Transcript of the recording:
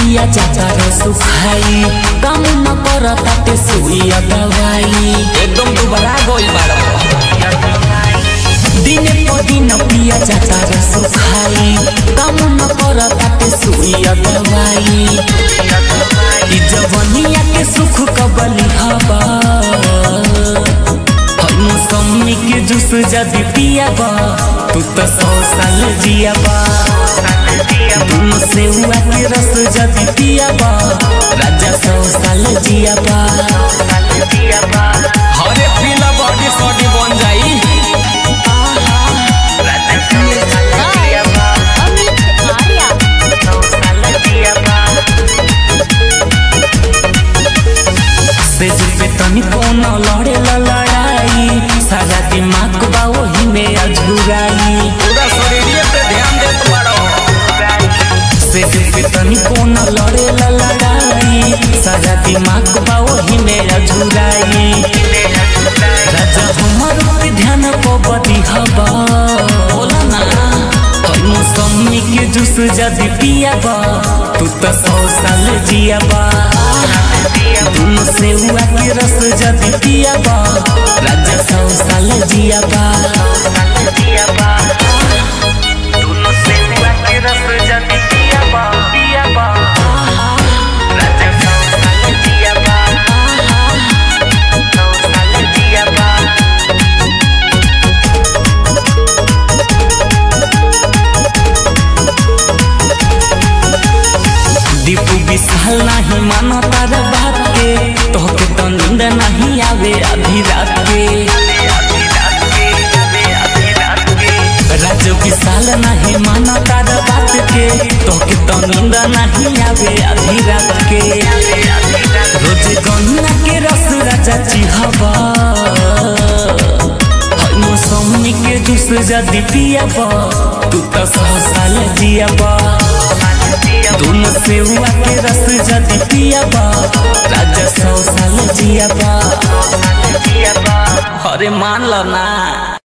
पिया जाता रे सुखाई काम न करता ते सुइया दवाई एकदम दुबरा गइल बाड़ दिने प दिन पिया जाता रे सुखाई काम न करता ते सुइया दवाई जवनिया के सुख कबली हवा मौसमी के जूस जदी पियाबा तू तो सौ साल जियाबा तुम से तनी लड़े लड़ाई। सारा दिमाग बा वही में पूरा शरीर पे ध्यान देत बाड़ो। से पे तनी कौन लड़े लड़ाई। सारा दिमाग बा वही में अझुराई राजा हमार पे ध्यान को बदी हवा बोला ना हर मौसमी के जूस जदी पियाबा। तू तो सौ साल जियाबा। तुम से हुआ के रस जदी पियाबा पियाबा राजा सौ साल साल जियाबा दीपू विशाल नहीं मानो के तो नींद नहीं आवे आधी रात के। रोज गन्ना के रस राजा हर मौसमी के जूस जदी पियाबा तू तो सौ साल जियाबा तुम से हुआ के रस जदी पियाबा राजा सौ साल जियाबा अरे मान लो ना।